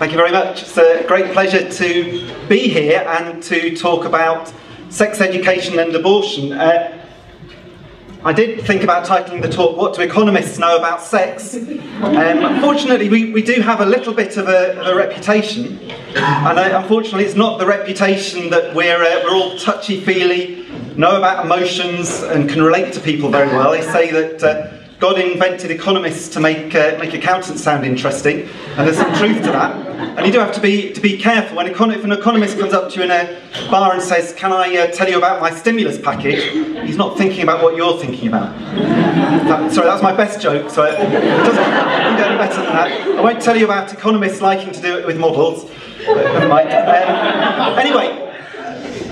Thank you very much. It's a great pleasure to be here and to talk about sex education and abortion. Uh, I did think about titling the talk, What Do Economists Know About Sex? Um, unfortunately, we, we do have a little bit of a, of a reputation, and uh, unfortunately, it's not the reputation that we're, uh, we're all touchy feely, know about emotions, and can relate to people very well. They say that. Uh, God invented economists to make, uh, make accountants sound interesting, and there's some truth to that. And you do have to be, to be careful. When econ- if an economist comes up to you in a bar and says, Can I uh, tell you about my stimulus package? He's not thinking about what you're thinking about. That, sorry, that's my best joke, so it doesn't get any better than that. I won't tell you about economists liking to do it with models. Mind. Um, anyway,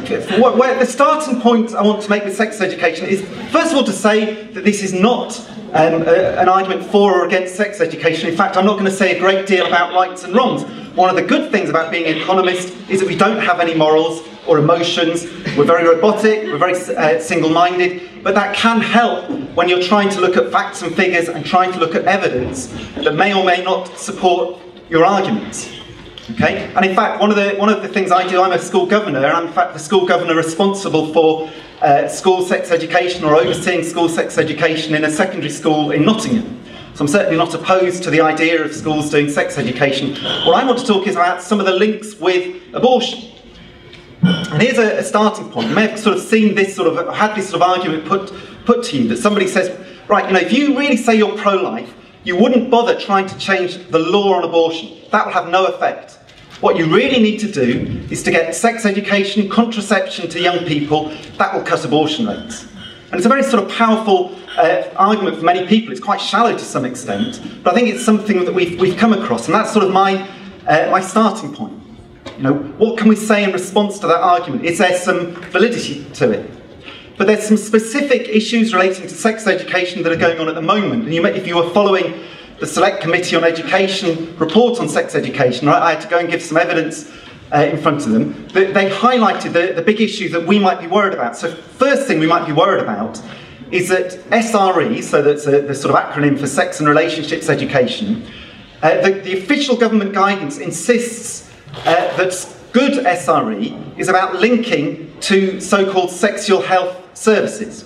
the starting point I want to make with sex education is, first of all, to say that this is not um, a, an argument for or against sex education. In fact, I'm not going to say a great deal about rights and wrongs. One of the good things about being an economist is that we don't have any morals or emotions. We're very robotic, we're very uh, single minded, but that can help when you're trying to look at facts and figures and trying to look at evidence that may or may not support your arguments. Okay? And in fact, one of, the, one of the things I do, I'm a school governor, and I'm in fact the school governor responsible for uh, school sex education or overseeing school sex education in a secondary school in Nottingham. So I'm certainly not opposed to the idea of schools doing sex education. What I want to talk is about some of the links with abortion. And here's a, a starting point. You may have sort of seen this sort of, had this sort of argument put, put to you that somebody says, right, you know, if you really say you're pro-life, you wouldn't bother trying to change the law on abortion. That will have no effect. What you really need to do is to get sex education, contraception to young people. That will cut abortion rates. And it's a very sort of powerful uh, argument for many people. It's quite shallow to some extent, but I think it's something that we've, we've come across, and that's sort of my, uh, my starting point. You know, what can we say in response to that argument? Is there some validity to it? But there's some specific issues relating to sex education that are going on at the moment. And you may, if you were following the Select Committee on Education report on sex education, right, I had to go and give some evidence uh, in front of them. They, they highlighted the, the big issue that we might be worried about. So, first thing we might be worried about is that SRE, so that's a, the sort of acronym for Sex and Relationships Education, uh, the, the, official government guidance insists uh, that good SRE is about linking to so called sexual health services.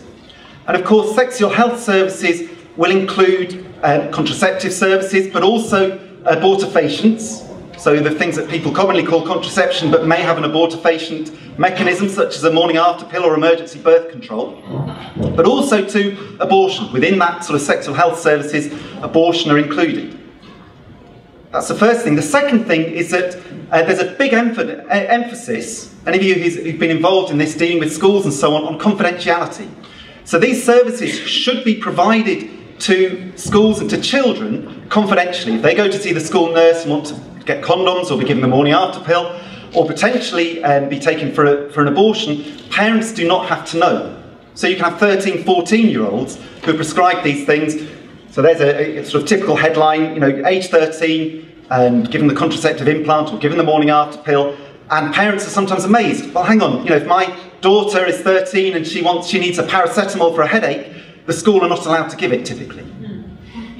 And of course, sexual health services will include uh, contraceptive services, but also abortifacients, so the things that people commonly call contraception but may have an abortifacient mechanism such as a morning after pill or emergency birth control, but also to abortion. Within that sort of sexual health services, abortion are included. That's the first thing. The second thing is that uh, there's a big emph- emphasis, any of you who've been involved in this, dealing with schools and so on, on confidentiality. So these services should be provided to schools and to children confidentially. If they go to see the school nurse and want to get condoms or be given the morning after pill, or potentially um, be taken for, a, for an abortion, parents do not have to know. So you can have 13, 14 year olds who prescribe these things. So there's a, a sort of typical headline, you know, age 13 and given the contraceptive implant or given the morning after pill, and parents are sometimes amazed. Well, hang on, you know, if my daughter is 13 and she wants, she needs a paracetamol for a headache, the school are not allowed to give it typically.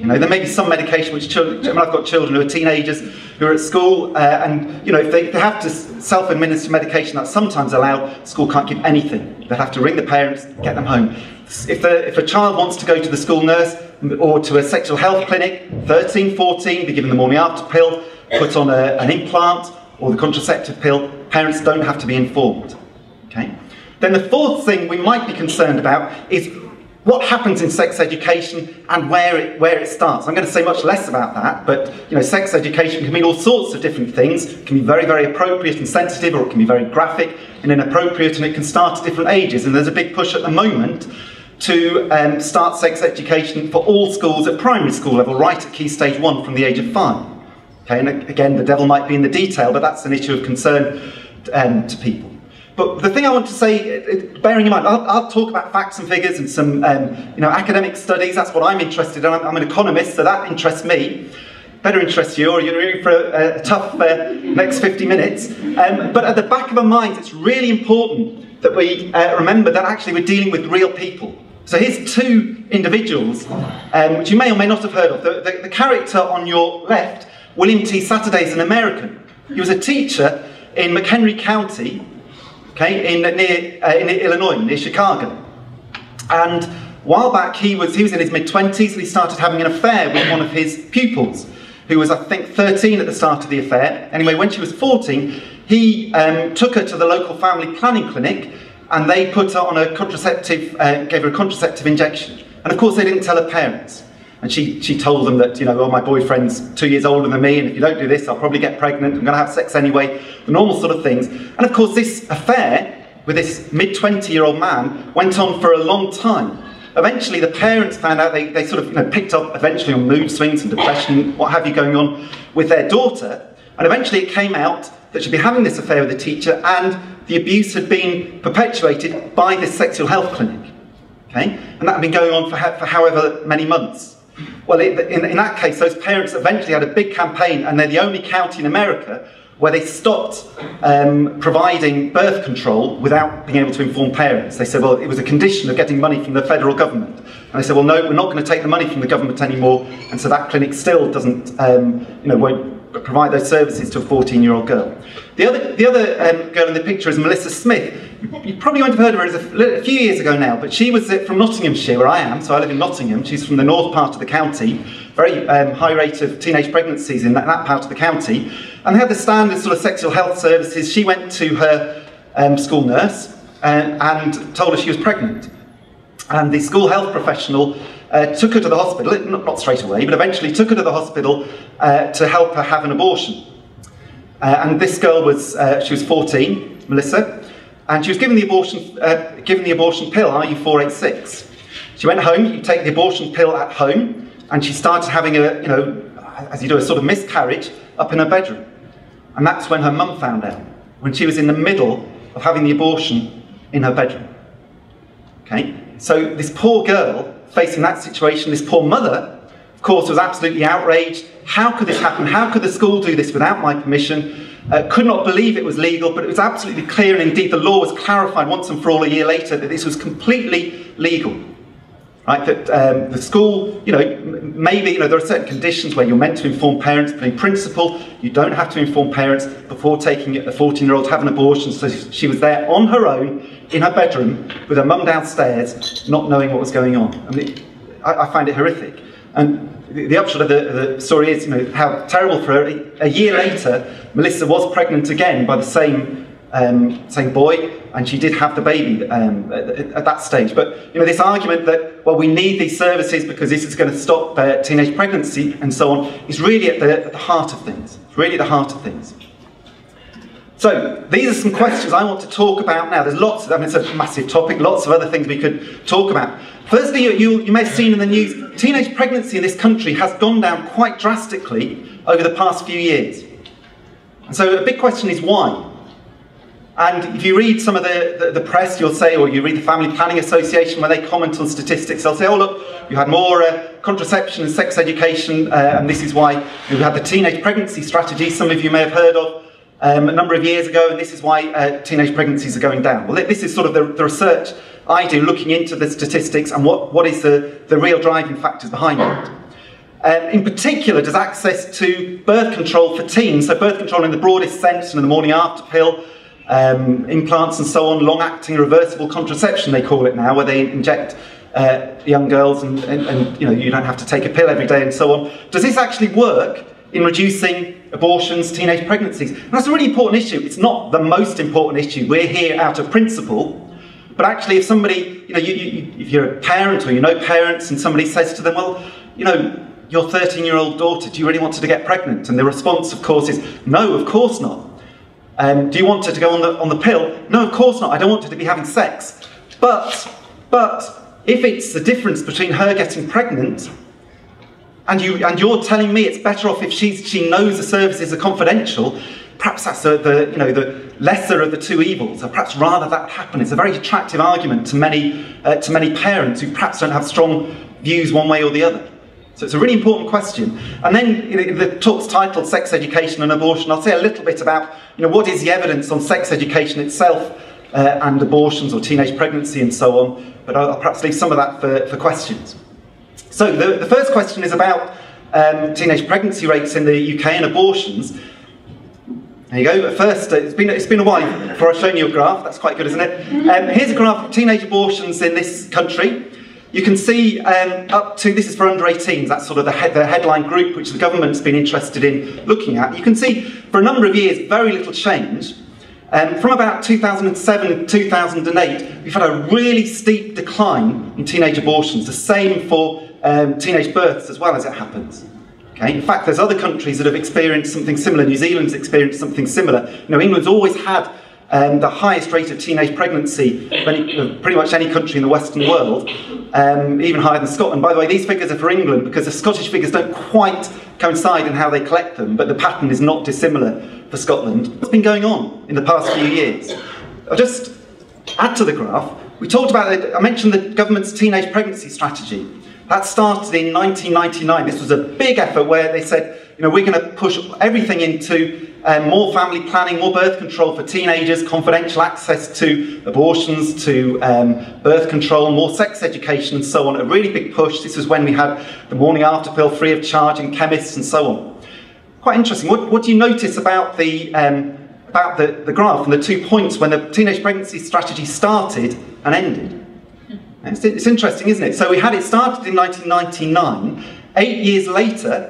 You know, there may be some medication which children, I mean, I've got children who are teenagers who are at school, uh, and you know, if they, they have to self-administer medication that's sometimes allowed, school can't give anything. They have to ring the parents, get them home. If, the, if a child wants to go to the school nurse or to a sexual health clinic, 13, 14, be given the morning after pill, put on a, an implant or the contraceptive pill, parents don't have to be informed. Okay? Then the fourth thing we might be concerned about is what happens in sex education and where it, where it starts. I'm going to say much less about that, but you know, sex education can mean all sorts of different things. It can be very, very appropriate and sensitive, or it can be very graphic and inappropriate, and it can start at different ages. And there's a big push at the moment to um, start sex education for all schools at primary school level, right at key stage one from the age of five. Okay, and again, the devil might be in the detail, but that's an issue of concern um, to people. But the thing I want to say, bearing in mind, I'll, I'll talk about facts and figures and some um, you know, academic studies. That's what I'm interested in. I'm, I'm, an economist, so that interests me. Better interests you, or you're in for a, a tough uh, next 50 minutes. Um, but at the back of our minds, it's really important that we uh, remember that actually we're dealing with real people. So here's two individuals, um, which you may or may not have heard of. The, the, the character on your left William T. Saturday is an American. He was a teacher in McHenry County, okay, in, near, uh, in Illinois, near Chicago. And a while back, he was, he was in his mid 20s and he started having an affair with one of his pupils, who was, I think, 13 at the start of the affair. Anyway, when she was 14, he um, took her to the local family planning clinic and they put her on a contraceptive, uh, gave her a contraceptive injection. And of course, they didn't tell her parents. And she, she told them that, you know, well, my boyfriend's two years older than me, and if you don't do this, I'll probably get pregnant, I'm going to have sex anyway, the normal sort of things. And of course, this affair with this mid 20 year old man went on for a long time. Eventually, the parents found out they, they sort of you know, picked up eventually on mood swings and depression, what have you, going on with their daughter. And eventually, it came out that she'd be having this affair with the teacher, and the abuse had been perpetuated by this sexual health clinic. Okay? And that had been going on for, for however many months. Well, in, in that case, those parents eventually had a big campaign, and they're the only county in America where they stopped um, providing birth control without being able to inform parents. They said, well, it was a condition of getting money from the federal government. And they said, well, no, we're not going to take the money from the government anymore. And so that clinic still doesn't, um, you know, won't provide those services to a 14-year-old girl. The other, the other um, girl in the picture is Melissa Smith. You probably won't have heard of her, a, a few years ago now, but she was uh, from Nottinghamshire, where I am, so I live in Nottingham. She's from the north part of the county, very um, high rate of teenage pregnancies in that, that, part of the county. And they had the standard sort of sexual health services. She went to her um, school nurse uh, and told her she was pregnant. And the school health professional uh, took her to the hospital, not, not, straight away, but eventually took her to the hospital uh, to help her have an abortion. Uh, and this girl was, uh, she was 14, Melissa, and she was given the abortion, uh, given the abortion pill, RU486. She went home, you take the abortion pill at home, and she started having a, you know, as you do, a sort of miscarriage up in her bedroom. And that's when her mum found out, when she was in the middle of having the abortion in her bedroom. Okay? So this poor girl facing that situation, this poor mother, of course, was absolutely outraged. How could this happen? How could the school do this without my permission? Uh, could not believe it was legal, but it was absolutely clear, and indeed the law was clarified once and for all a year later that this was completely legal. Right, that um, the school, you know, maybe you know there are certain conditions where you're meant to inform parents, but in principle, you don't have to inform parents before taking a 14-year-old to have an abortion. So she was there on her own in her bedroom with her mum downstairs, not knowing what was going on. I mean, I, I find it horrific. And the, the upshot of the, the, story is, you know, how terrible for her. A year later, Melissa was pregnant again by the same um, same boy, and she did have the baby um, at, at, that stage. But you know, this argument that well, we need these services because this is going to stop uh, teenage pregnancy and so on is really at the, at the heart of things. It's really at the heart of things. So these are some questions I want to talk about now. There's lots. Of, mean, it's a massive topic. Lots of other things we could talk about. Firstly, you, you, you may have seen in the news, teenage pregnancy in this country has gone down quite drastically over the past few years. And so a big question is why? And if you read some of the, the, the, press, you'll say, or you read the Family Planning Association where they comment on statistics, they'll say, oh, look, you had more uh, contraception and sex education, uh, and this is why you had the teenage pregnancy strategy, some of you may have heard of um, a number of years ago, and this is why uh, teenage pregnancies are going down. Well, this is sort of the, the, research I do, looking into the statistics and what, what is the, the real driving factors behind it. Um, in particular, does access to birth control for teens, so birth control in the broadest sense, and in the morning after pill, um, implants and so on, long-acting reversible contraception they call it now, where they inject uh, young girls and, and, and, you know you don't have to take a pill every day and so on. Does this actually work in reducing abortions, teenage pregnancies? And that's a really important issue. It's not the most important issue. We're here out of principle. But actually, if somebody, you know, you, you, if you're a parent or you know parents and somebody says to them, well, you know, your 13 year old daughter, do you really want her to get pregnant? And the response, of course, is, no, of course not. Um, do you want her to go on the, on the pill? No, of course not. I don't want her to be having sex. But, but, if it's the difference between her getting pregnant and, you, and you're telling me it's better off if she's, she knows the services are confidential, perhaps that's the, the, you know, the lesser of the two evils, or perhaps rather that happen. It's a very attractive argument to many, uh, to many parents who perhaps don't have strong views one way or the other. So it's a really important question. And then you know, the talk's titled Sex Education and Abortion. I'll say a little bit about you know, what is the evidence on sex education itself uh, and abortions or teenage pregnancy and so on, but I'll, I'll perhaps leave some of that for, for questions. So the, the first question is about um, teenage pregnancy rates in the UK and abortions, there you go. First, uh, it's been, it's been a while before I've shown you a graph. That's quite good, isn't it? Um, here's a graph of teenage abortions in this country. You can see um, up to, this is for under 18s, that's sort of the, he the headline group which the government's been interested in looking at. You can see for a number of years, very little change. Um, from about 2007 to 2008, we've had a really steep decline in teenage abortions, the same for um, teenage births as well as it happens. Okay? In fact, there's other countries that have experienced something similar. New Zealand's experienced something similar. You know, England's always had um, the highest rate of teenage pregnancy of, any, of pretty much any country in the Western world, um, even higher than Scotland. By the way, these figures are for England because the Scottish figures don't quite coincide in how they collect them, but the pattern is not dissimilar for Scotland. What's been going on in the past few years? I'll just add to the graph. We talked about it, I mentioned the government's teenage pregnancy strategy. That started in 1999. This was a big effort where they said, you know, we're going to push everything into um, more family planning, more birth control for teenagers, confidential access to abortions, to um, birth control, more sex education and so on. A really big push. This was when we had the morning after pill free of charge in chemists and so on. Quite interesting. What, what do you notice about the, um, about the, the graph and the two points when the teenage pregnancy strategy started and ended? It's, it's interesting, isn't it? So we had it started in 1999. Eight years later,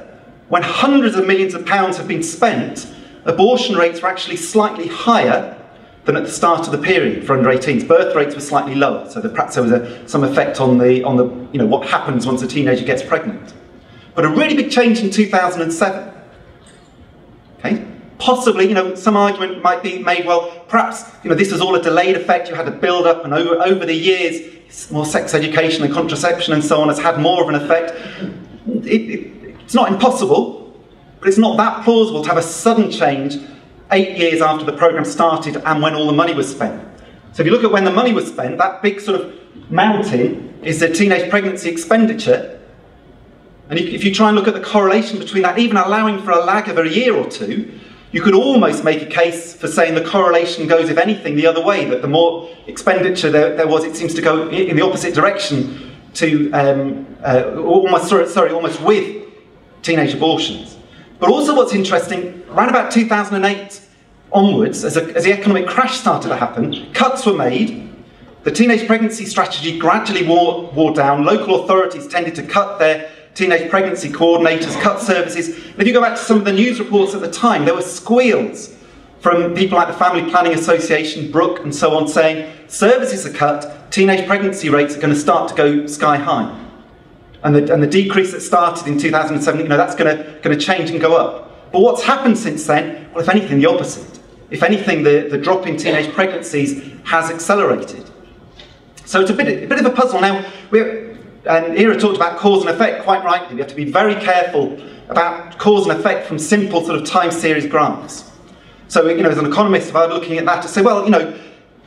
when hundreds of millions of pounds have been spent, abortion rates were actually slightly higher than at the start of the period for under 18s. Birth rates were slightly lower, so perhaps there was a, some effect on the on the you know what happens once a teenager gets pregnant. But a really big change in 2007. Okay, possibly you know some argument might be made. Well, perhaps you know this was all a delayed effect. You had to build up, and over over the years more sex education and contraception and so on has had more of an effect. It, it, it's not impossible, but it's not that plausible to have a sudden change eight years after the programme started and when all the money was spent. So if you look at when the money was spent, that big sort of mountain is the teenage pregnancy expenditure. And if you try and look at the correlation between that, even allowing for a lag of a year or two, you could almost make a case for saying the correlation goes, if anything, the other way, that the more expenditure there, there was, it seems to go in the opposite direction to um, uh, almost, sorry, almost with teenage abortions. But also what's interesting, around about 2008 onwards, as, a, as the economic crash started to happen, cuts were made, the teenage pregnancy strategy gradually wore, wore down, local authorities tended to cut their teenage pregnancy coordinators, cut services. And if you go back to some of the news reports at the time, there were squeals from people like the Family Planning Association, Brook, and so on, saying services are cut, teenage pregnancy rates are going to start to go sky high. And the, and the decrease that started in 2007, you know, that's going to, going to change and go up. But what's happened since then? Well, if anything, the opposite. If anything, the, the drop in teenage pregnancies has accelerated. So it's a bit, a bit of a puzzle. Now, we're, and Ira talked about cause and effect quite rightly. We have to be very careful about cause and effect from simple sort of time series graphs. So, you know, as an economist, if I were looking at that to say, well, you know,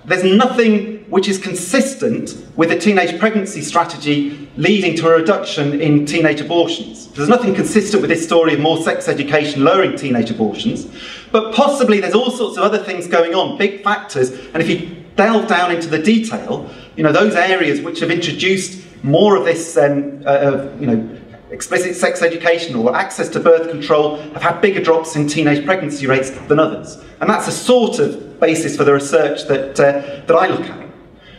there's nothing which is consistent with a teenage pregnancy strategy leading to a reduction in teenage abortions. There's nothing consistent with this story of more sex education lowering teenage abortions, but possibly there's all sorts of other things going on, big factors, and if you delve down into the detail, you know, those areas which have introduced more of this, um, uh, you know, explicit sex education or access to birth control have had bigger drops in teenage pregnancy rates than others. And that's a sort of basis for the research that, uh, that I look at.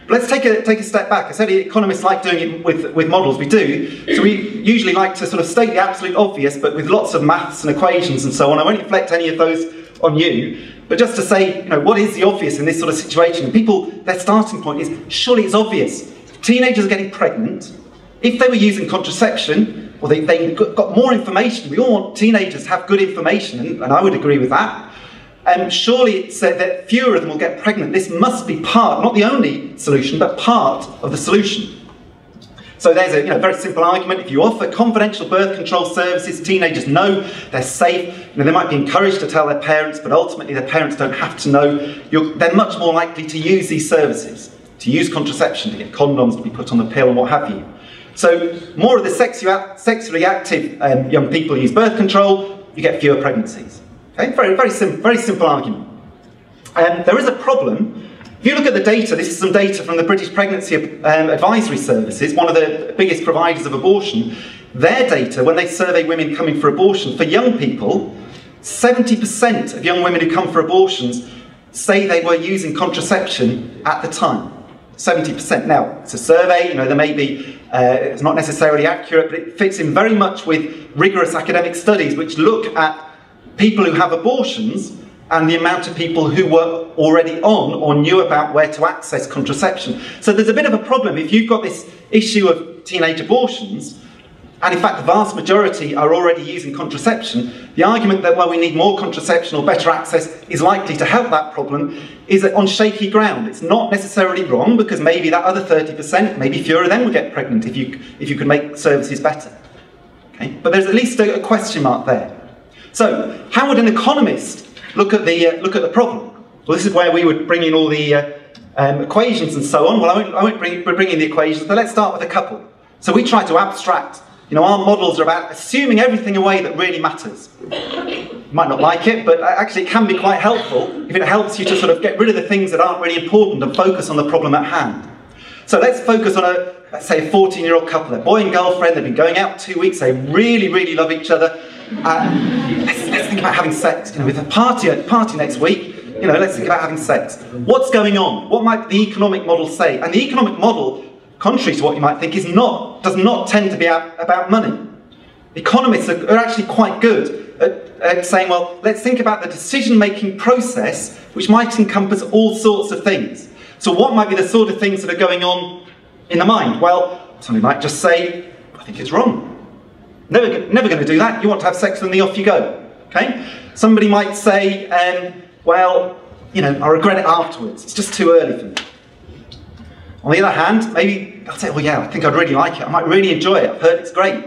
But let's take a, take a step back. I said economists like doing it with, with models. We do. So we usually like to sort of state the absolute obvious, but with lots of maths and equations and so on. I won't reflect any of those on you. But just to say, you know, what is the obvious in this sort of situation? People, their starting point is, surely it's obvious teenagers are getting pregnant, if they were using contraception, or they, they got more information, we all want teenagers to have good information, and, and I would agree with that. Um, surely it's uh, that fewer of them will get pregnant. This must be part, not the only solution, but part of the solution. So there's a you know, very simple argument. If you offer confidential birth control services, teenagers know they're safe. You know, they might be encouraged to tell their parents, but ultimately their parents don't have to know. You're, they're much more likely to use these services to use contraception, to get condoms to be put on the pill and what have you. So more of the sexually active um, young people use birth control, you get fewer pregnancies. Okay, very, very, sim very simple argument. Um, there is a problem. If you look at the data, this is some data from the British Pregnancy um, Advisory Services, one of the biggest providers of abortion. their data, when they survey women coming for abortion, for young people, 70% of young women who come for abortions say they were using contraception at the time. 70%. Now, it's a survey, you know, there may be, uh, it's not necessarily accurate, but it fits in very much with rigorous academic studies which look at people who have abortions and the amount of people who were already on or knew about where to access contraception. So there's a bit of a problem. If you've got this issue of teenage abortions, and in fact the vast majority are already using contraception, the argument that, well, we need more contraception or better access is likely to help that problem is on shaky ground. It's not necessarily wrong because maybe that other 30%, maybe fewer of them will get pregnant if you, if you could make services better. Okay? But there's at least a, a question mark there. So, how would an economist look at the, uh, look at the problem. Well, this is where we would bring in all the uh, um, equations and so on. Well, I won't, I won't bring, bring in the equations, but let's start with a couple. So we try to abstract. You know, our models are about assuming everything away that really matters. You might not like it, but actually it can be quite helpful if it helps you to sort of get rid of the things that aren't really important and focus on the problem at hand. So let's focus on a, let's say, a 14 year old couple. They're boy and girlfriend, they've been going out two weeks, they really, really love each other. Uh, let's, let's, think about having sex. You know, with a party, a party next week, you know, let's think about having sex. What's going on? What might the economic model say? And the economic model, contrary to what you might think, is not, does not tend to be about money. Economists are, actually quite good at, at saying, well, let's think about the decision-making process, which might encompass all sorts of things. So what might be the sort of things that are going on in the mind? Well, somebody might just say, I think it's wrong. Never, never going to do that. You want to have sex with me, off you go. Okay? Somebody might say, um, well, you know, I regret it afterwards. It's just too early for me. On the other hand, maybe they'll say, well, yeah, I think I'd really like it. I might really enjoy it. I've heard it's great.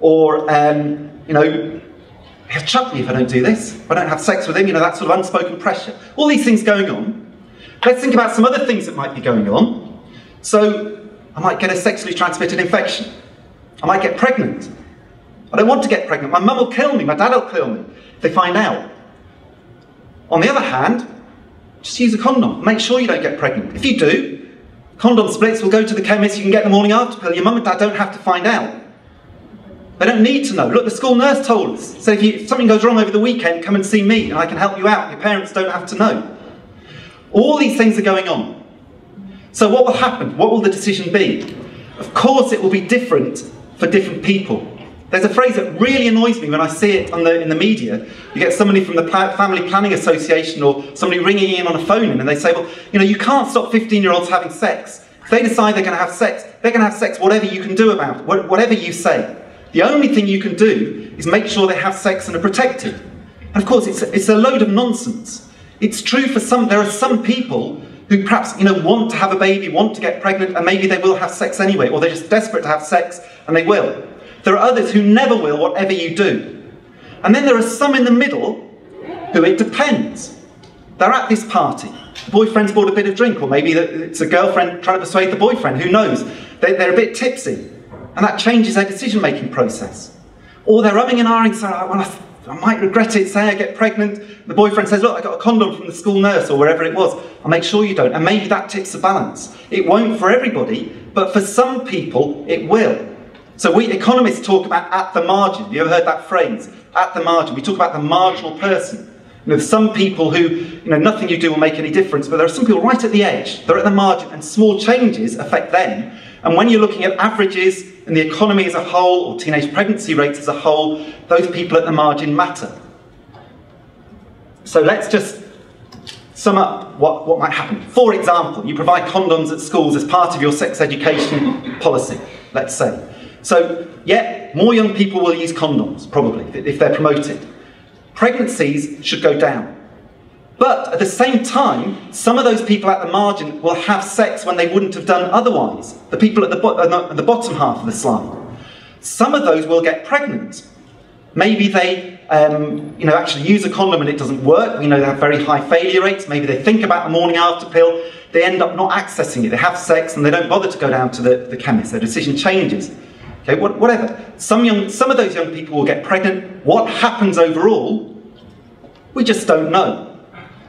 Or, um, you know, he'll chuck me if I don't do this. If I don't have sex with him, you know, that sort of unspoken pressure. All these things going on. Let's think about some other things that might be going on. So, I might get a sexually transmitted infection. I might get pregnant. I don't want to get pregnant. My mum will kill me. My dad will kill me if they find out. On the other hand, just use a condom. Make sure you don't get pregnant. If you do, condom splits will go to the chemist. You can get the morning after pill. Your mum and dad don't have to find out. They don't need to know. Look, the school nurse told us. So if, you, if something goes wrong over the weekend, come and see me and I can help you out. Your parents don't have to know. All these things are going on. So what will happen? What will the decision be? Of course, it will be different for different people. There's a phrase that really annoys me when I see it the, in the media. You get somebody from the Family Planning Association or somebody ringing in on a phone and they say, well, you know, you can't stop 15 year olds having sex. If they decide they're going to have sex, they're going to have sex whatever you can do about it, whatever you say. The only thing you can do is make sure they have sex and are protected. And of course, it's, it's a load of nonsense. It's true for some, there are some people who perhaps you know want to have a baby, want to get pregnant, and maybe they will have sex anyway, or they're just desperate to have sex and they will. There are others who never will, whatever you do. And then there are some in the middle who it depends. They're at this party. The boyfriend's bought a bit of drink, or maybe it's a girlfriend trying to persuade the boyfriend, who knows? They're a bit tipsy, and that changes their decision making process. Or they're umming and ahhing, saying, well, I might regret it, say I get pregnant. The boyfriend says, Look, I got a condom from the school nurse or wherever it was. I'll make sure you don't. And maybe that tips the balance. It won't for everybody, but for some people, it will. So we economists talk about at the margin. Have you ever heard that phrase? At the margin. We talk about the marginal person. You know, some people who, you know, nothing you do will make any difference, but there are some people right at the edge. They're at the margin, and small changes affect them. And when you're looking at averages in the economy as a whole, or teenage pregnancy rates as a whole, those people at the margin matter. So let's just sum up what, what might happen. For example, you provide condoms at schools as part of your sex education policy, let's say. So, yeah, more young people will use condoms, probably, if they're promoted. Pregnancies should go down. But at the same time, some of those people at the margin will have sex when they wouldn't have done otherwise. The people at the, bo- at the bottom half of the slide. Some of those will get pregnant. Maybe they, um, you know, actually use a condom and it doesn't work. We know they have very high failure rates. Maybe they think about the morning after pill. They end up not accessing it. They have sex and they don't bother to go down to the, the chemist. Their decision changes. Okay, whatever. Some, young, some of those young people will get pregnant. What happens overall, we just don't know.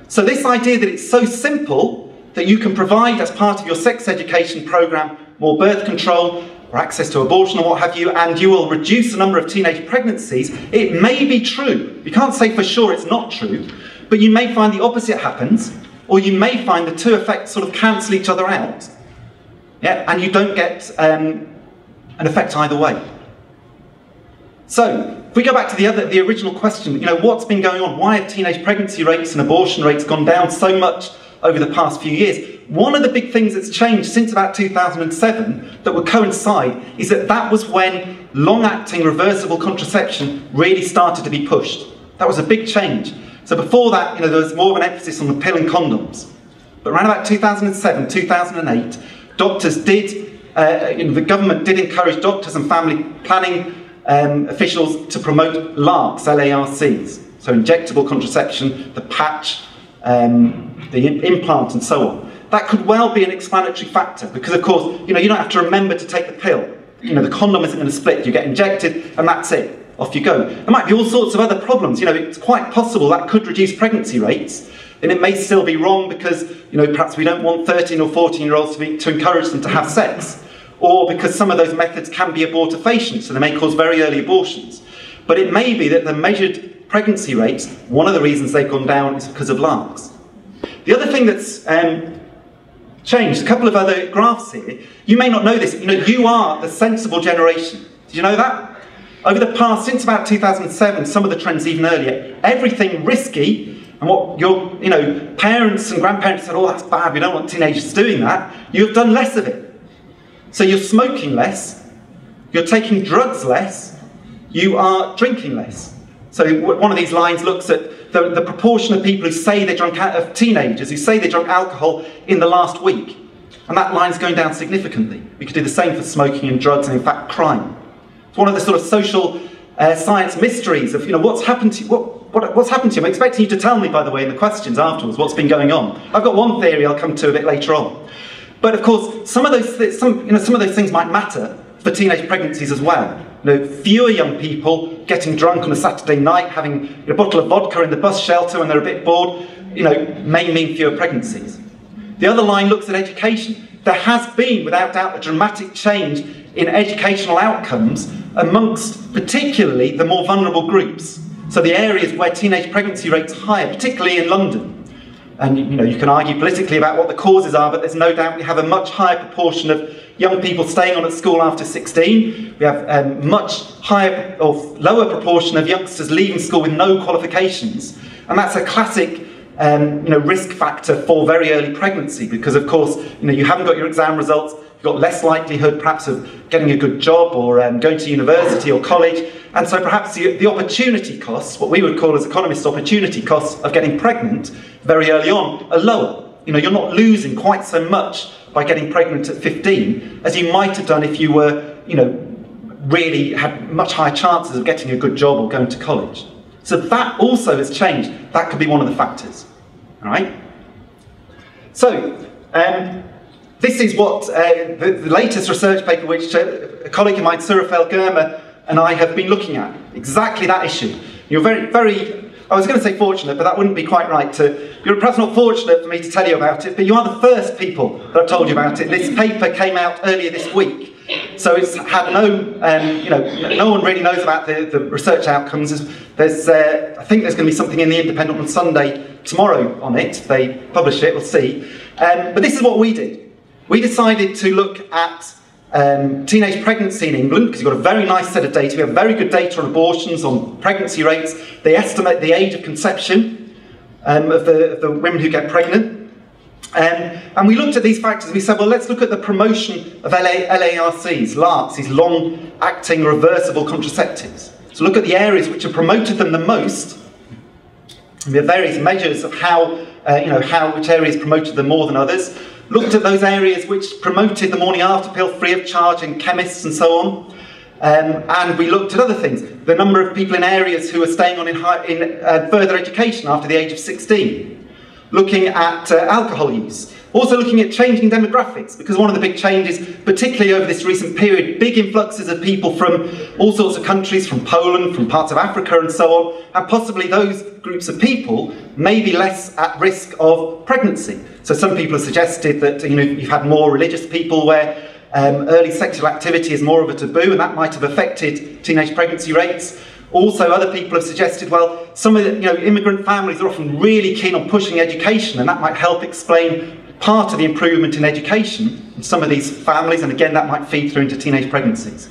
So, this idea that it's so simple that you can provide, as part of your sex education program, more birth control, or access to abortion or what have you, and you will reduce the number of teenage pregnancies, it may be true. You can't say for sure it's not true, but you may find the opposite happens, or you may find the two effects sort of cancel each other out, yeah, and you don't get um, an effect either way. So, if we go back to the other, the original question, you know, what's been going on? Why have teenage pregnancy rates and abortion rates gone down so much over the past few years? One of the big things that's changed since about 2007 that would coincide is that that was when long-acting reversible contraception really started to be pushed. That was a big change. So before that, you know, there was more of an emphasis on the pill and condoms. But around about 2007, 2008, doctors did, uh, you know, the government did encourage doctors and family planning um, officials to promote LARCs, LARCs, so injectable contraception, the patch, um, the implant, and so on. That could well be an explanatory factor because, of course, you know, you don't have to remember to take the pill. You know, the condom isn't going to split. You get injected, and that's it off you go. There might be all sorts of other problems. You know, it's quite possible that could reduce pregnancy rates, and it may still be wrong because, you know, perhaps we don't want 13 or 14 year olds to, be, to encourage them to have sex, or because some of those methods can be abortifacient, so they may cause very early abortions. But it may be that the measured pregnancy rates, one of the reasons they've gone down is because of LARCs. The other thing that's um, changed, a couple of other graphs here, you may not know this, you know, you are the sensible generation. Did you know that? Over the past, since about 2007, some of the trends even earlier, everything risky, and what your you know, parents and grandparents said, oh, that's bad, we don't want teenagers doing that, you've done less of it. So you're smoking less, you're taking drugs less, you are drinking less. So one of these lines looks at the, the proportion of people who say they drunk, of teenagers who say they drunk alcohol in the last week. And that line's going down significantly. We could do the same for smoking and drugs and in fact crime. It's one of the sort of social uh, science mysteries of, you know, what's happened to what, what, what's happened to you. I'm expecting you to tell me, by the way, in the questions afterwards, what's been going on. I've got one theory I'll come to a bit later on. But of course, some of those, some, you know, some of those things might matter for teenage pregnancies as well. You know, fewer young people getting drunk on a Saturday night, having a bottle of vodka in the bus shelter when they're a bit bored, you know, may mean fewer pregnancies. The other line looks at education. There has been, without doubt, a dramatic change in educational outcomes amongst particularly the more vulnerable groups. So the areas where teenage pregnancy rates are higher, particularly in London. And you know, you can argue politically about what the causes are, but there's no doubt we have a much higher proportion of young people staying on at school after 16. We have a um, much higher or lower proportion of youngsters leaving school with no qualifications. And that's a classic um, you know, risk factor for very early pregnancy because, of course, you, know, you haven't got your exam results, you've got less likelihood perhaps of getting a good job or um, going to university or college. And so perhaps the, the opportunity costs, what we would call as economists opportunity costs of getting pregnant very early on, are lower. You know, you're not losing quite so much by getting pregnant at 15 as you might have done if you were, you know, really had much higher chances of getting a good job or going to college. So that also has changed. That could be one of the factors. All right? So, um, this is what uh, the, the, latest research paper, which uh, a colleague of mine, Sourafel Girma, and I have been looking at. Exactly that issue. You're very, very, I was going to say fortunate, but that wouldn't be quite right. To, you're perhaps not fortunate for me to tell you about it, but you are the first people that I've told you about it. This paper came out earlier this week. So it's had no, um, you know, no one really knows about the, the research outcomes. There's, uh, I think there's going to be something in the Independent on Sunday tomorrow on it. They publish it, we'll see. Um, but this is what we did. We decided to look at um, teenage pregnancy in England because you've got a very nice set of data. We have very good data on abortions, on pregnancy rates. They estimate the age of conception um, of, the, of the women who get pregnant. Um, and we looked at these factors we said, well, let's look at the promotion of LA, LARCs, LARCs, these long acting reversible contraceptives. So look at the areas which have promoted them the most. And we have various measures of how, uh, you know, how which areas promoted them more than others. Looked at those areas which promoted the morning after pill free of charge in chemists and so on. Um, and we looked at other things. The number of people in areas who are staying on in, high, in uh, further education after the age of 16 looking at uh, alcohol use. Also looking at changing demographics, because one of the big changes, particularly over this recent period, big influxes of people from all sorts of countries, from Poland, from parts of Africa and so on, and possibly those groups of people may be less at risk of pregnancy. So some people have suggested that you know, you've had more religious people where um, early sexual activity is more of a taboo, and that might have affected teenage pregnancy rates. Also, other people have suggested, well, some of the you know, immigrant families are often really keen on pushing education, and that might help explain part of the improvement in education in some of these families, and again, that might feed through into teenage pregnancies.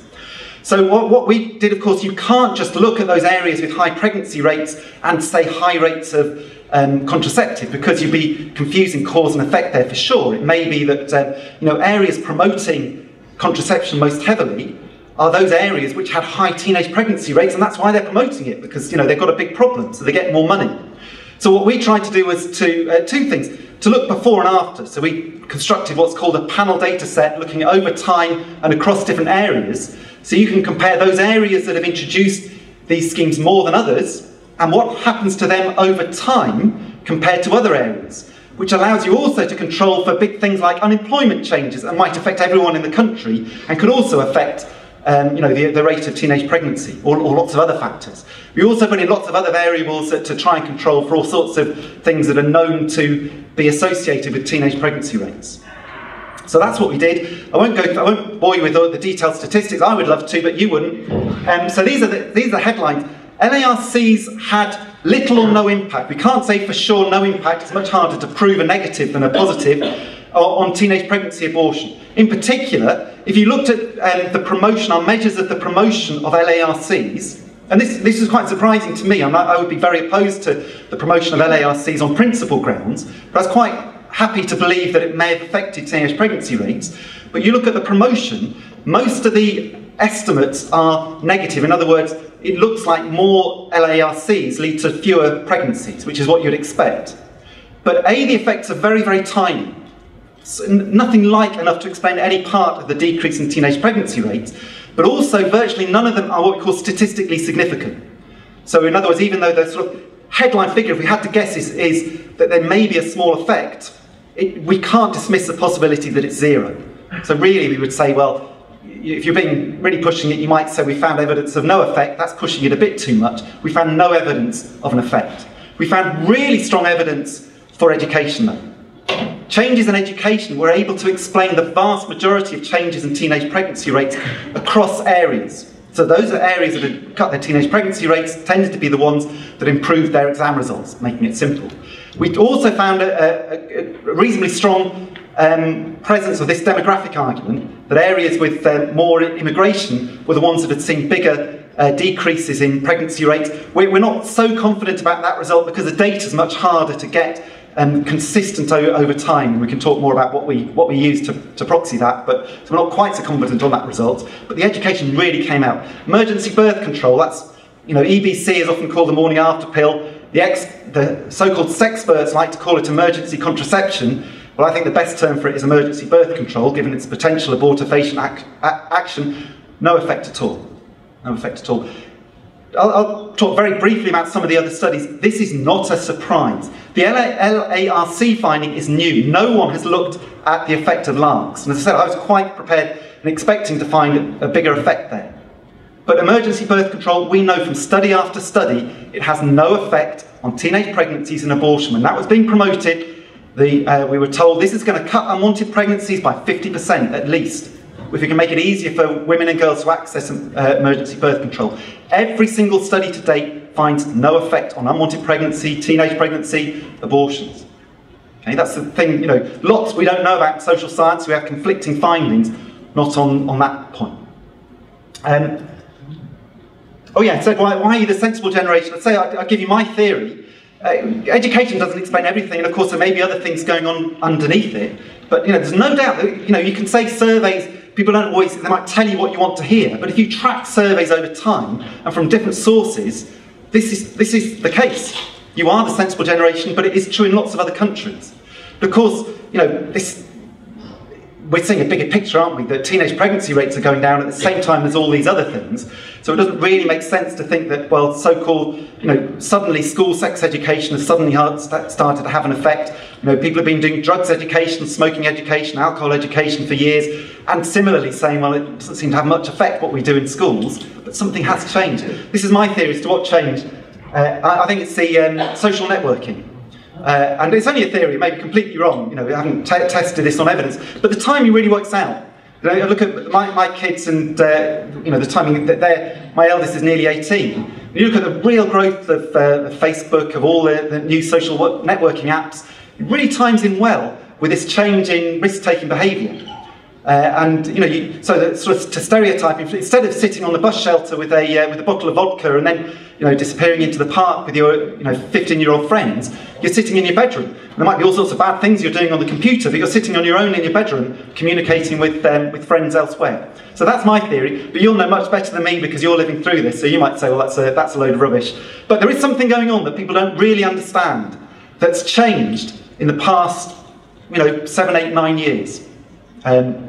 So what, what, we did, of course, you can't just look at those areas with high pregnancy rates and say high rates of um, contraceptive because you'd be confusing cause and effect there for sure. It may be that uh, you know areas promoting contraception most heavily are those areas which had high teenage pregnancy rates, and that's why they're promoting it because you know they've got a big problem, so they get more money. So what we tried to do was to uh, two things: to look before and after. So we constructed what's called a panel data set, looking over time and across different areas. So you can compare those areas that have introduced these schemes more than others, and what happens to them over time compared to other areas which allows you also to control for big things like unemployment changes that might affect everyone in the country and could also affect um, you know, the, the, rate of teenage pregnancy or, or, lots of other factors. We also put in lots of other variables to, to try and control for all sorts of things that are known to be associated with teenage pregnancy rates. So that's what we did. I won't go. I won't bore you with all the detailed statistics. I would love to, but you wouldn't. Um, so these are the, these are the headlines. LARCs had little or no impact. We can't say for sure no impact. It's much harder to prove a negative than a positive on teenage pregnancy abortion. In particular, if you looked at um, the promotion, our measures of the promotion of LARCs, and this, this is quite surprising to me, not, i would be very opposed to the promotion of LARCs on principle grounds, but I was quite happy to believe that it may have affected teenage pregnancy rates. But you look at the promotion, most of the estimates are negative. In other words, it looks like more LARCs lead to fewer pregnancies, which is what you'd expect. But A, the effects are very, very tiny nothing like enough to explain any part of the decrease in teenage pregnancy rates, but also virtually none of them are what we call statistically significant. So in other words, even though the sort of headline figure, if we had to guess, is, is that there may be a small effect, it, we can't dismiss the possibility that it's zero. So really we would say, well, if you're being really pushing it, you might say we found evidence of no effect, that's pushing it a bit too much. We found no evidence of an effect. We found really strong evidence for education though. Changes in education were able to explain the vast majority of changes in teenage pregnancy rates across areas. So those are areas that had cut their teenage pregnancy rates tended to be the ones that improved their exam results, making it simple. We also found a, a, a reasonably strong um, presence of this demographic argument that areas with uh, more immigration were the ones that had seen bigger uh, decreases in pregnancy rates. We're, we're not so confident about that result because the data is much harder to get um, consistent over time. We can talk more about what we, what we use to, to proxy that, but so we're not quite so confident on that result. But the education really came out. Emergency birth control, that's, you know, EBC is often called the morning after pill. The, the so-called sexperts like to call it emergency contraception. Well, I think the best term for it is emergency birth control, given its potential abortifacient ac action. No effect at all. No effect at all. I'll, I'll, talk very briefly about some of the other studies. This is not a surprise. The LARC finding is new. No one has looked at the effect of LARCs. And as I said, I was quite prepared and expecting to find a bigger effect there. But emergency birth control, we know from study after study, it has no effect on teenage pregnancies and abortion. When that was being promoted, the, uh, we were told this is going to cut unwanted pregnancies by 50% at least if we can make it easier for women and girls to access uh, emergency birth control. Every single study to date finds no effect on unwanted pregnancy, teenage pregnancy, abortions. Okay, that's the thing, you know, lots we don't know about social science, we have conflicting findings, not on, on that point. Um, oh yeah, so why, why are you the sensible generation? I'd say I'll, I'll give you my theory. Uh, education doesn't explain everything, and of course there may be other things going on underneath it. But you know, there's no doubt that you know you can say surveys people don't always, they might tell you what you want to hear, but if you track surveys over time and from different sources, this is, this is the case. You are the sensible generation, but it is true in lots of other countries. Because, you know, this, we're seeing a bigger picture, aren't we? That teenage pregnancy rates are going down at the same time as all these other things. So it doesn't really make sense to think that, well, so-called, you know, suddenly school sex education has suddenly started to have an effect. You know, people have been doing drugs education, smoking education, alcohol education for years, and similarly saying, well, it doesn't seem to have much effect what we do in schools, but something has changed. This is my theory as to what changed. Uh, I, think it's the um, social networking. Uh, and it's only a theory, it may be completely wrong, you know, we haven't tested this on evidence, but the time timing really works out. I look at my, my kids and uh, you know the timing. They're, my eldest is nearly 18. When you look at the real growth of, uh, Facebook, of all the, the new social networking apps, it really times in well with this change in risk-taking behaviour. Uh, and you know, you, so that sort of to stereotype, instead of sitting on the bus shelter with a uh, with a bottle of vodka and then you know disappearing into the park with your you know 15-year-old friends, you're sitting in your bedroom. And there might be all sorts of bad things you're doing on the computer, but you're sitting on your own in your bedroom, communicating with um, with friends elsewhere. So that's my theory. But you'll know much better than me because you're living through this. So you might say, well, that's a that's a load of rubbish. But there is something going on that people don't really understand. That's changed in the past, you know, seven, eight, nine years. Um,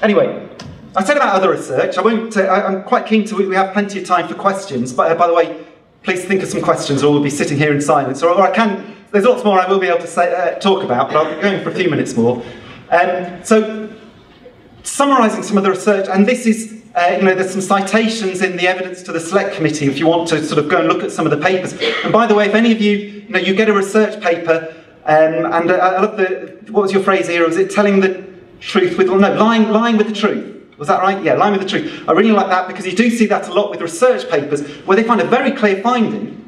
Anyway, I said about other research. I won't. Uh, I'm quite keen to. We have plenty of time for questions. But uh, by the way, please think of some questions, or we'll be sitting here in silence. Or, or I can. There's lots more I will be able to say, uh, talk about, but I'll be going for a few minutes more. Um, so, summarising some of the research, and this is. Uh, you know, there's some citations in the evidence to the select committee if you want to sort of go and look at some of the papers. And by the way, if any of you, you know, you get a research paper, um, and uh, I love the, what was your phrase here? Was it telling the truth with, or no, lying, lying with the truth. Was that right? Yeah, lying with the truth. I really like that because you do see that a lot with research papers where they find a very clear finding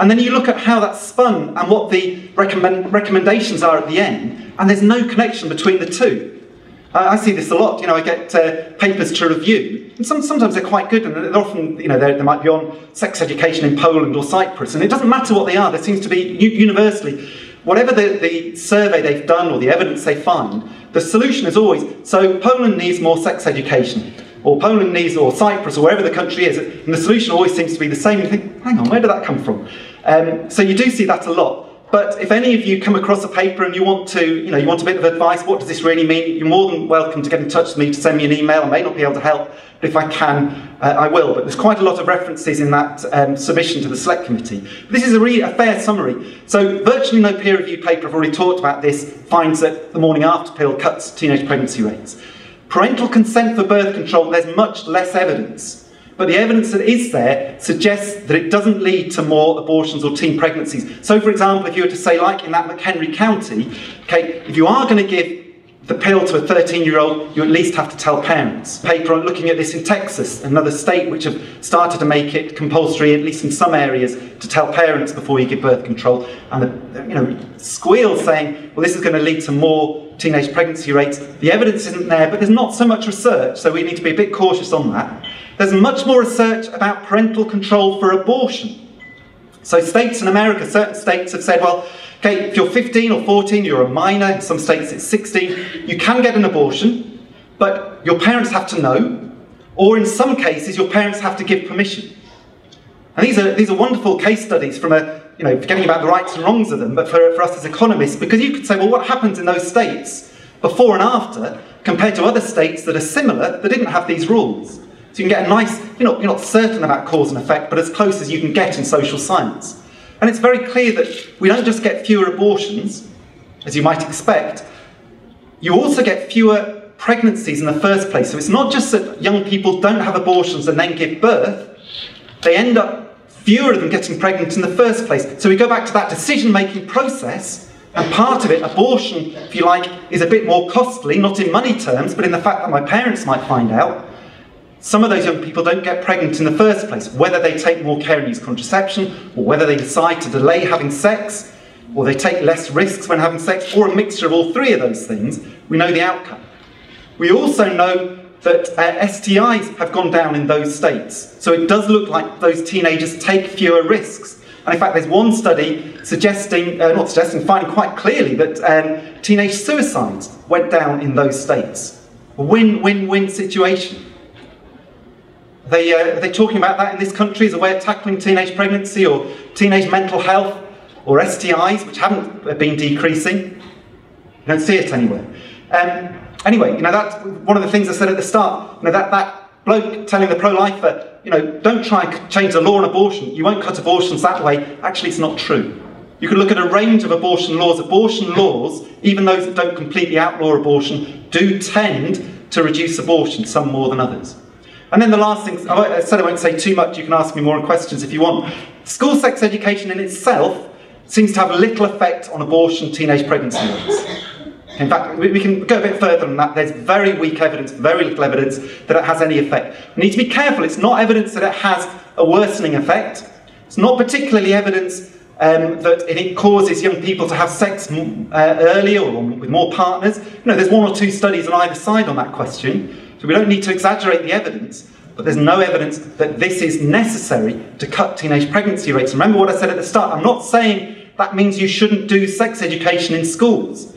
and then you look at how that's spun and what the recommend, recommendations are at the end, and there's no connection between the two. Uh, I see this a lot. You know, I get uh, papers to review, and some, sometimes they're quite good, and they're often, you know, they might be on sex education in Poland or Cyprus, and it doesn't matter what they are. There seems to be universally, whatever the, the survey they've done or the evidence they find, the solution is always, so Poland needs more sex education, or Poland needs, or Cyprus, or wherever the country is, and the solution always seems to be the same. You think, hang on, where did that come from? Um, so you do see that a lot. But if any of you come across a paper and you want to, you know, you want a bit of advice, what does this really mean? You're more than welcome to get in touch with me to send me an email. I may not be able to help, but if I can, uh, I will. But there's quite a lot of references in that um, submission to the Select Committee. This is a, really, a fair summary. So virtually no peer-reviewed paper, I've already talked about this, finds that the morning after pill cuts teenage pregnancy rates. Parental consent for birth control, there's much less evidence but the evidence that is there suggests that it doesn't lead to more abortions or teen pregnancies. So, for example, if you were to say, like in that McHenry County, okay, if you are going to give the pill to a 13 year old, you at least have to tell parents. Paper on looking at this in Texas, another state which have started to make it compulsory, at least in some areas, to tell parents before you give birth control. And the, you know, squeal saying, well, this is going to lead to more teenage pregnancy rates. The evidence isn't there, but there's not so much research, so we need to be a bit cautious on that. There's much more research about parental control for abortion. So, states in America, certain states have said, well, okay, if you're 15 or 14, you're a minor, in some states it's 16, you can get an abortion, but your parents have to know, or in some cases, your parents have to give permission. And these are, these are wonderful case studies from a, you know, forgetting about the rights and wrongs of them, but for, for us as economists, because you could say, well, what happens in those states before and after compared to other states that are similar that didn't have these rules? So you can get a nice, you're not, you're not certain about cause and effect, but as close as you can get in social science. And it's very clear that we don't just get fewer abortions, as you might expect, you also get fewer pregnancies in the first place. So it's not just that young people don't have abortions and then give birth, they end up fewer of them getting pregnant in the first place. So we go back to that decision making process, and part of it, abortion, if you like, is a bit more costly, not in money terms, but in the fact that my parents might find out. Some of those young people don't get pregnant in the first place, whether they take more care and use contraception, or whether they decide to delay having sex, or they take less risks when having sex, or a mixture of all three of those things, we know the outcome. We also know that uh, STIs have gone down in those states. So it does look like those teenagers take fewer risks. And in fact, there's one study suggesting, uh, not suggesting, finding quite clearly that um, teenage suicides went down in those states. A win win win situation. They, uh, are they talking about that in this country as a way of tackling teenage pregnancy or teenage mental health or STIs, which haven't been decreasing? You don't see it anywhere. Um, anyway, you know, that's one of the things I said at the start. You know, that, that bloke telling the pro-lifer, you know, don't try and change the law on abortion. You won't cut abortions that way. Actually, it's not true. You can look at a range of abortion laws. Abortion laws, even those that don't completely outlaw abortion, do tend to reduce abortion, some more than others. And then the last thing, I said I won't say too much, you can ask me more questions if you want. School sex education in itself seems to have little effect on abortion teenage pregnancy rates. In fact, we, can go a bit further than that. There's very weak evidence, very little evidence that it has any effect. We need to be careful. It's not evidence that it has a worsening effect. It's not particularly evidence um, that it causes young people to have sex uh, earlier or with more partners. You know, there's one or two studies on either side on that question, so we don't need to exaggerate the evidence. But there's no evidence that this is necessary to cut teenage pregnancy rates. Remember what I said at the start. I'm not saying that means you shouldn't do sex education in schools.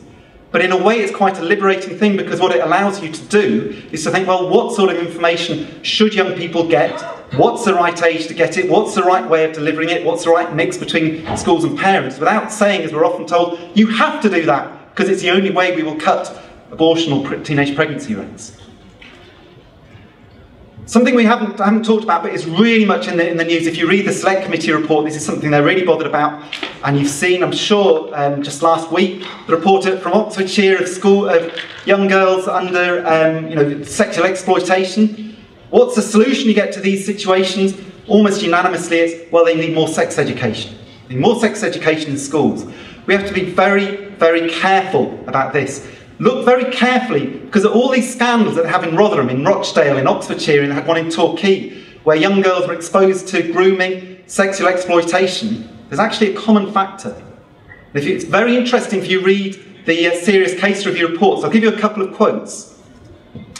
But in a way, it's quite a liberating thing because what it allows you to do is to think, well, what sort of information should young people get? What's the right age to get it? What's the right way of delivering it? What's the right mix between schools and parents? Without saying, as we're often told, you have to do that because it's the only way we will cut abortion or teenage pregnancy rates. Something we haven't, haven't talked about, but is really much in the, in the news. If you read the Select Committee report, this is something they're really bothered about. And you've seen, I'm sure, um, just last week, the report from Oxfordshire of school of young girls under um, you know, sexual exploitation. What's the solution you get to these situations? Almost unanimously, it's well, they need more sex education. They need more sex education in schools. We have to be very, very careful about this. Look very carefully, because all these scandals that they have in Rotherham, in Rochdale, in Oxfordshire, and had one in Torquay, where young girls were exposed to grooming, sexual exploitation, there's actually a common factor. It's very interesting if you read the uh, serious case review reports. I'll give you a couple of quotes.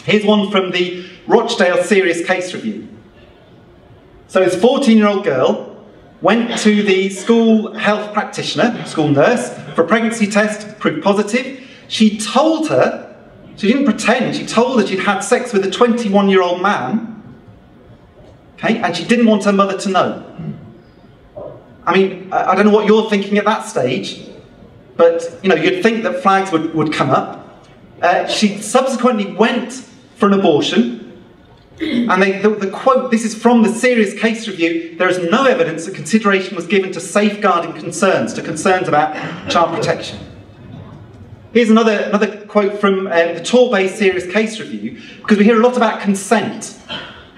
Here's one from the Rochdale serious case review. So this 14-year-old girl went to the school health practitioner, school nurse, for a pregnancy test, proved positive. She told her, she didn't pretend, she told her she'd had sex with a 21 year old man, okay, and she didn't want her mother to know. I mean, I don't know what you're thinking at that stage, but you know, you'd think that flags would, would come up. Uh, she subsequently went for an abortion, and they, the, the, quote, this is from the serious case review, there is no evidence that consideration was given to safeguarding concerns, to concerns about child protection. Here's another, another quote from uh, the Torbay Serious Case Review, because we hear a lot about consent.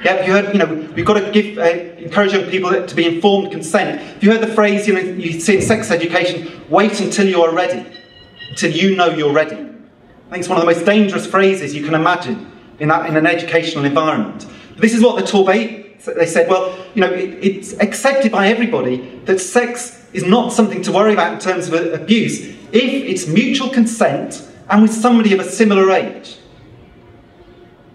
Yeah, you heard, you know, we've got to give, uh, encourage young people to be informed consent. If you heard the phrase, you know, you see in sex education, wait until you are ready, until you know you're ready. I think it's one of the most dangerous phrases you can imagine in, that, in an educational environment. But this is what the Torbay, they said, well, you know, it, it's accepted by everybody that sex is not something to worry about in terms of abuse if it's mutual consent and with somebody of a similar age.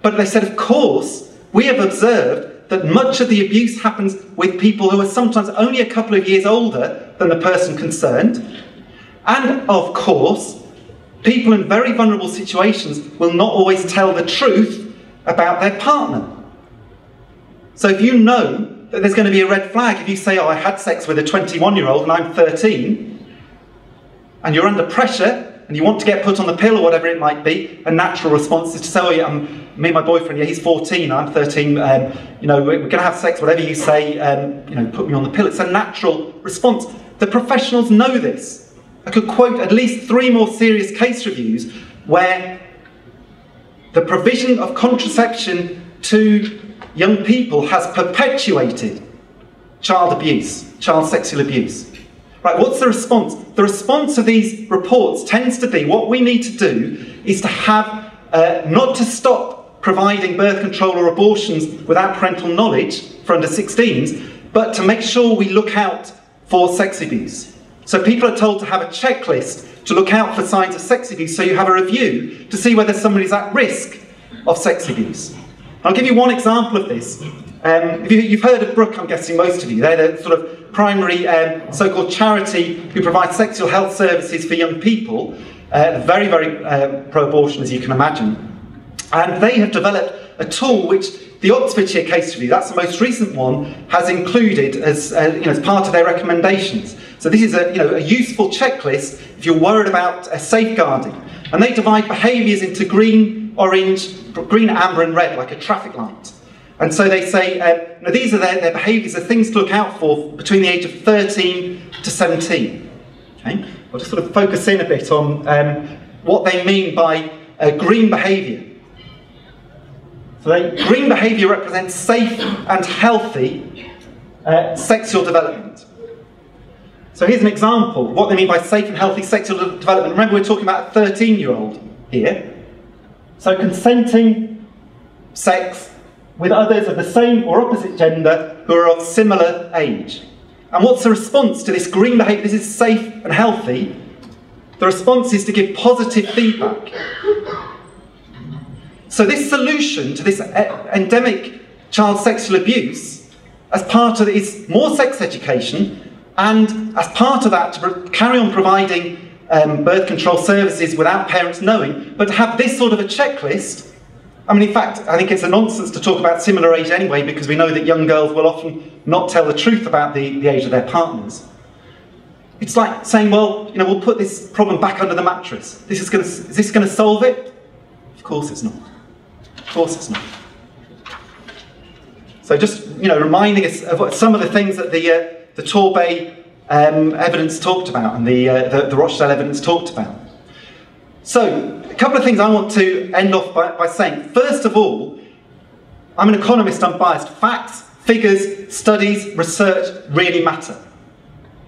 But they said, of course, we have observed that much of the abuse happens with people who are sometimes only a couple of years older than the person concerned. And of course, people in very vulnerable situations will not always tell the truth about their partner. So if you know that there's going to be a red flag, if you say, Oh, I had sex with a 21 year old and I'm 13, and you're under pressure and you want to get put on the pill or whatever it might be, a natural response is to say, oh yeah, I'm, me and my boyfriend, yeah, he's 14, I'm 13, um, you know, we're, we're going to have sex, whatever you say, um, you know, put me on the pill. It's a natural response. The professionals know this. I could quote at least three more serious case reviews where the provision of contraception to young people has perpetuated child abuse, child sexual abuse. Right, what's the response? The response to these reports tends to be what we need to do is to have, uh, not to stop providing birth control or abortions without parental knowledge for under 16s, but to make sure we look out for sex abuse. So people are told to have a checklist to look out for signs of sex abuse so you have a review to see whether somebody's at risk of sex abuse. I'll give you one example of this. Um, you, have heard of Brook, I'm guessing most of you. They're the sort of primary um, so-called charity who provide sexual health services for young people. Uh, very, very uh, pro-abortion, as you can imagine. And they have developed a tool which the Oxfordshire case review, that's the most recent one, has included as, uh, you know, as part of their recommendations. So this is a, you know, a useful checklist if you're worried about uh, safeguarding. And they divide behaviours into green, orange, green, amber and red, like a traffic light. And so they say, uh, these are their, their behaviours, the things to look out for between the age of 13 to 17. Okay? I'll just sort of focus in a bit on um, what they mean by uh, green behaviour. So they, green behaviour represents safe and healthy uh, sexual development. So here's an example of what they mean by safe and healthy sexual development. Remember, we're talking about a 13 year old here. So consenting sex with others of the same or opposite gender who are of similar age. And what's the response to this green behaviour? This is safe and healthy. The response is to give positive feedback. So, this solution to this endemic child sexual abuse, as part of is more sex education, and as part of that, to carry on providing um, birth control services without parents knowing, but to have this sort of a checklist. I mean, in fact, I think it's a nonsense to talk about similar age anyway, because we know that young girls will often not tell the truth about the, the age of their partners. It's like saying, well, you know, we'll put this problem back under the mattress. This is, to, is this going to solve it? Of course it's not. Of course it's not. So just, you know, reminding us of some of the things that the, uh, the Torbay um, evidence talked about and the, uh, the, the, Rochdale evidence talked about. So, a couple of things I want to end off by, by saying. First of all, I'm an economist, I'm biased. Facts, figures, studies, research really matter.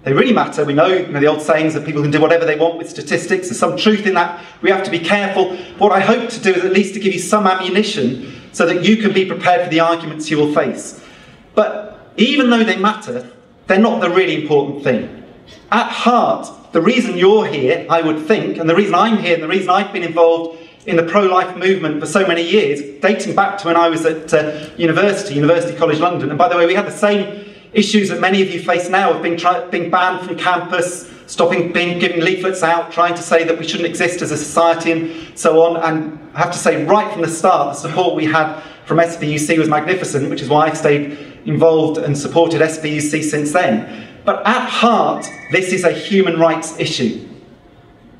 They really matter. We know, you know, the old sayings that people can do whatever they want with statistics. There's some truth in that. We have to be careful. What I hope to do is at least to give you some ammunition so that you can be prepared for the arguments you will face. But even though they matter, they're not the really important thing. At heart, the reason you're here, I would think, and the reason I'm here, and the reason I've been involved in the pro-life movement for so many years, dating back to when I was at uh, university, University College London. And by the way, we had the same issues that many of you face now of being, being banned from campus, stopping being giving leaflets out, trying to say that we shouldn't exist as a society and so on. And I have to say, right from the start, the support we had from SPUC was magnificent, which is why I've stayed involved and supported SPUC since then. But at heart, this is a human rights issue.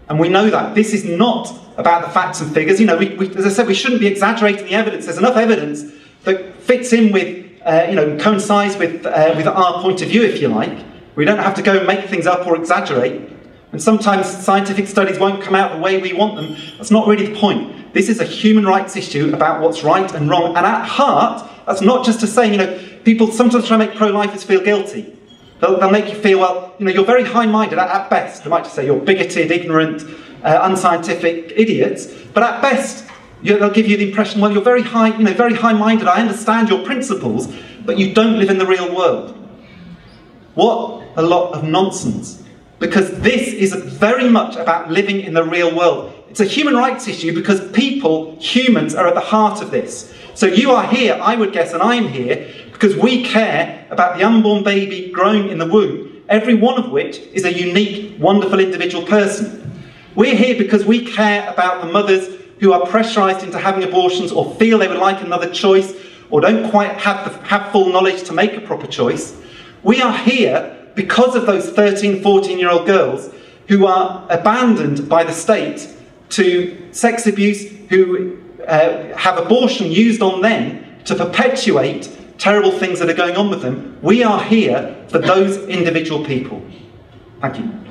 And we know that. This is not about the facts and figures. You know, we, we, as I said, we shouldn't be exaggerating the evidence. There's enough evidence that fits in with, uh, you know, coincides with, uh, with our point of view, if you like. We don't have to go and make things up or exaggerate. And sometimes scientific studies won't come out the way we want them. That's not really the point. This is a human rights issue about what's right and wrong. And at heart, that's not just to say, you know, people sometimes try to make pro-lifers feel guilty. They'll, they'll, make you feel, well, you know, you're very high-minded at, at best. They might just say you're bigoted, ignorant, uh, unscientific idiots. But at best, you know, they'll give you the impression, well, you're very high, you know, very high-minded. I understand your principles, but you don't live in the real world. What a lot of nonsense. Because this is very much about living in the real world. It's a human rights issue because people, humans, are at the heart of this. So you are here, I would guess, and I'm here because we care about the unborn baby growing in the womb, every one of which is a unique, wonderful individual person. We're here because we care about the mothers who are pressurised into having abortions or feel they would like another choice or don't quite have, the, have full knowledge to make a proper choice. We are here because of those 13, 14 year old girls who are abandoned by the state to sex abuse, who uh, have abortion used on them to perpetuate terrible things that are going on with them. We are here for those individual people. Thank you.